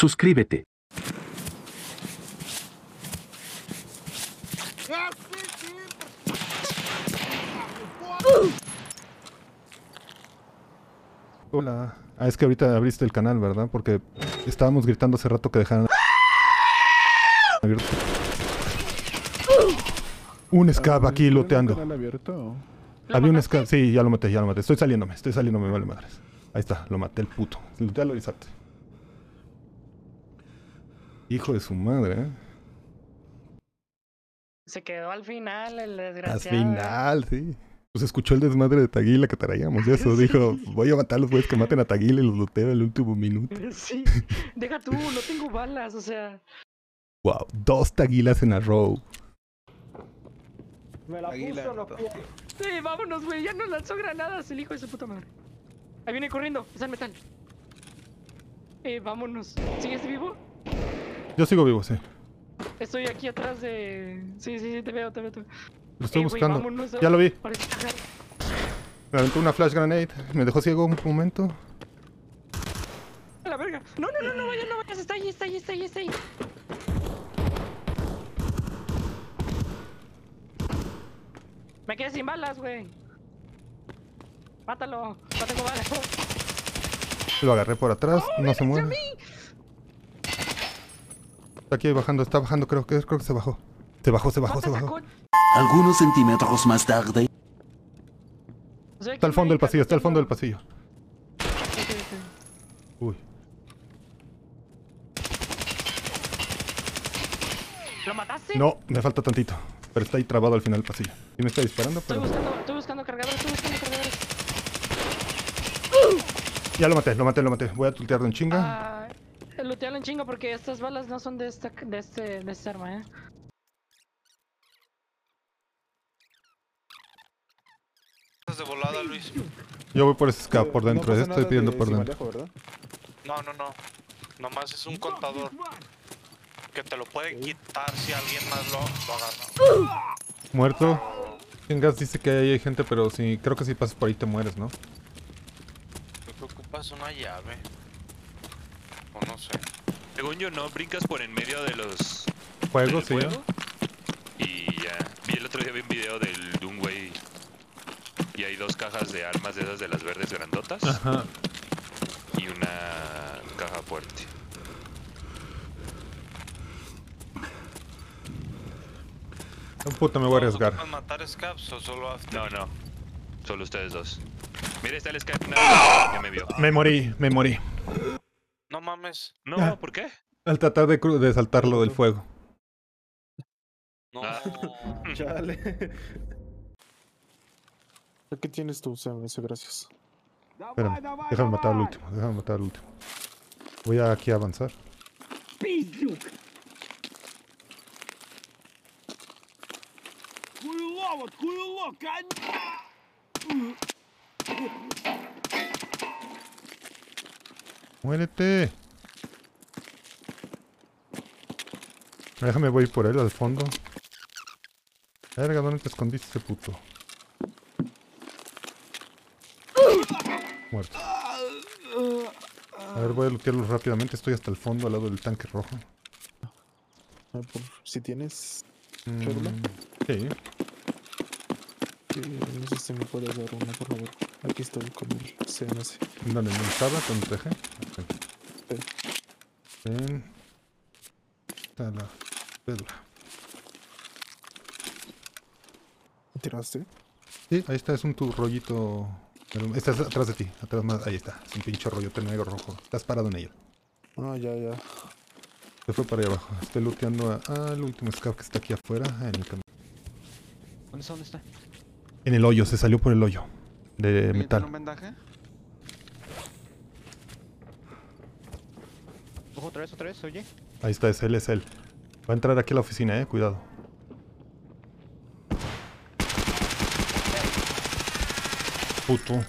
Suscríbete. Hola. Ah, es que ahorita abriste el canal, ¿verdad? Porque estábamos gritando hace rato que dejaran abierto. Un scab aquí looteando. canal abierto? ¿Lo Había un scab. Sí, ya lo maté, ya lo maté. Estoy saliéndome, estoy saliéndome, vale madres. Ahí está, lo maté el puto. Lootealo y salte. Hijo de su madre, ¿eh? Se quedó al final el Al desgraciado. final, sí. Pues escuchó el desmadre de Taguila que traíamos. Y eso Sí. dijo: Voy a matar a los güeyes que maten a Taguila y los looteo en el último minuto. Sí, deja tú, no tengo balas, o sea. Wow, dos Taguilas en a row. Me la Águila, puso, no no. Sí, vámonos, güey, ya nos lanzó granadas el hijo de su puta madre. Ahí viene corriendo, es el metal. Eh, vámonos. ¿Sigues vivo? Yo sigo vivo, sí. Estoy aquí atrás de. Sí, sí, sí, te veo, te veo. Te veo. Lo estoy Eh, güey, buscando. vámonos, Ya lo vi. Me aventó una flash grenade. Me dejó ciego un momento. A la verga. No, no, no, no vayas, no vayas. Está ahí, está ahí, está ahí, está ahí. Me quedé sin balas, güey. Mátalo. No tengo balas. Lo agarré por atrás. no se mueve. Está aquí bajando, está bajando, creo que creo que se bajó. Se bajó, se bajó, se bajó. Algunos centímetros más tarde. Soy Está al fondo del pasillo, está al fondo del pasillo. Uy. ¿Lo mataste? No, me falta tantito. Pero está ahí trabado al final del pasillo. Y me está disparando, Estoy buscando, estoy buscando cargadores, estoy buscando cargadores. Ya lo maté, lo maté, lo maté. Voy a tultearlo en chinga. Lootealo en chingo porque estas balas no son de esta, de este, de esta arma, eh. de volada, Luis. Yo voy por ese scab por No dentro. pasa estoy nada pidiendo de por dentro. Cimalejo, ¿verdad? No, no, no. Nomás es un contador. Que te lo pueden quitar si alguien más lo, lo agarra. Muerto. Chingas dice que ahí hay gente, pero sí, creo que si pasas por ahí te mueres, ¿no? Creo que ocupas una llave. O no sé. Según yo no, brincas por en medio de los... Juegos, sí. Y ya. Vi el otro día vi un video del güey y hay dos cajas de armas de esas de las verdes grandotas Ajá. y una caja fuerte. Un puta me voy a ¿Todos arriesgar. ocupan matar scabs o solo after? No, no. Solo ustedes dos. Mira, está el Skype. Ya me vio. Me morí, me morí. No mames. No, Ah. ¿por qué? Al tratar de, de saltarlo del fuego. No. Ah. Chale. ¿Qué tienes tú, CMS? Gracias. Espérame, déjame matar al último, déjame matar al último. Voy a aquí a avanzar. Muérete. Déjame voy por él al fondo. Verga, ¿dónde te escondiste puto? Muerto. A ver, voy a lootearlo rápidamente. Estoy hasta el fondo, al lado del tanque rojo. Ah, si tienes. Mm, ¿Chédula? Sí. no sé si me puedes dar una, por favor. Aquí estoy con el CMS. ¿Dónde no estaba? ¿Dónde te dejé? Ok. Ven. Está la cédula. ¿Me ¿Tiraste? Sí, ahí está, es un tu rollito. Estás atrás de ti, atrás más. Ahí está, es un pinche rollote negro rojo. Estás parado en ello. Ah, ya, ya. Se fue para allá abajo. Estoy looteando a- al último scout que está aquí afuera. En el, cam- ¿Dónde está? ¿Dónde está? En el hoyo, se salió por el hoyo. De metal. un vendaje? Ojo, otra vez, otra vez, oye. Ahí está, es él, es él. Va a entrar aquí a la oficina, eh, cuidado. Puto.